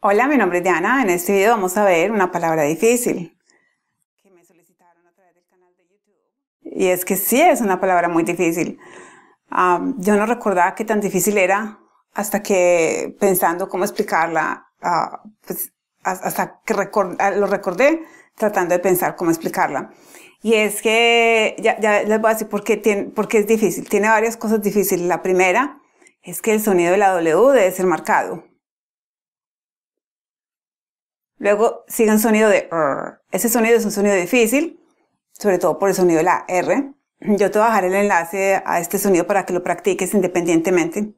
Hola, mi nombre es Diana. En este video vamos a ver una palabra difícil que me solicitaron a través del canal de YouTube. Y es que sí es una palabra muy difícil. yo no recordaba qué tan difícil era hasta que pensando cómo explicarla, ah, pues, hasta que ah, lo recordé tratando de pensar cómo explicarla. Y es que, ya, les voy a decir por qué, tiene, por qué es difícil. Tiene varias cosas difíciles. La primera es que el sonido de la W debe ser marcado. Luego sigue un sonido de R. Ese sonido es un sonido difícil, sobre todo por el sonido de la R. Yo te voy a dejar el enlace a este sonido para que lo practiques independientemente.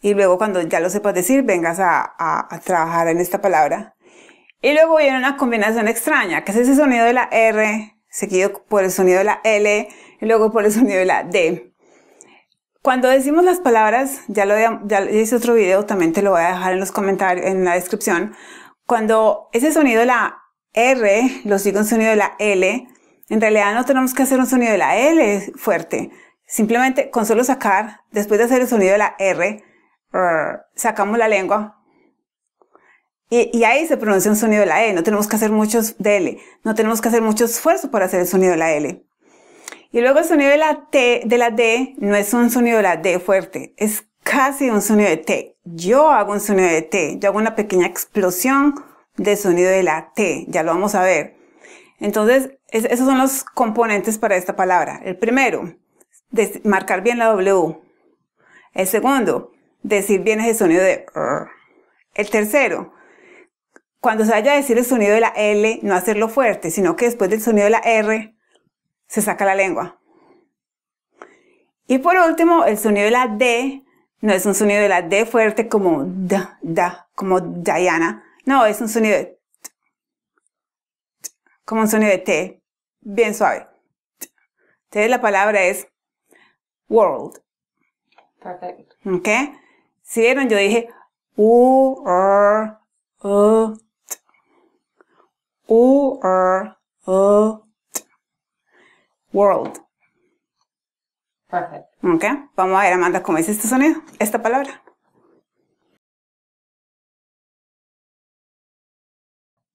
Y luego cuando ya lo sepas decir, vengas a, trabajar en esta palabra. Y luego viene una combinación extraña, que es ese sonido de la R, seguido por el sonido de la L, y luego por el sonido de la D. Cuando decimos las palabras, ya lo ya hice otro video, también te lo voy a dejar en los comentarios, en la descripción, cuando ese sonido de la R lo sigue un sonido de la L, en realidad no tenemos que hacer un sonido de la L fuerte. Simplemente con solo sacar, después de hacer el sonido de la R, sacamos la lengua y, ahí se pronuncia un sonido de la E. No tenemos que hacer muchos de L. No tenemos que hacer mucho esfuerzo para hacer el sonido de la L. Y luego el sonido de la T, de la D, no es un sonido de la D fuerte. Es casi un sonido de T. Yo hago un sonido de T. Yo hago una pequeña explosión de sonido de la T. Ya lo vamos a ver. Entonces, esos son los componentes para esta palabra. El primero, marcar bien la W. El segundo, decir bien ese sonido de R. El tercero, cuando se vaya a decir el sonido de la L, no hacerlo fuerte, sino que después del sonido de la R, se saca la lengua. Y por último, el sonido de la D, no es un sonido de la D fuerte como da, da, como Diana. No, es un sonido de como un sonido de T, bien suave. Entonces la palabra es world. Perfecto. ¿Ok? Si vieron, yo dije U, R, U, T. U, R, U, T. World. Perfecto. Ok, vamos a ver, Amanda, cómo es este sonido, esta palabra.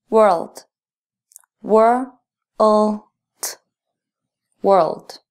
World. World. World.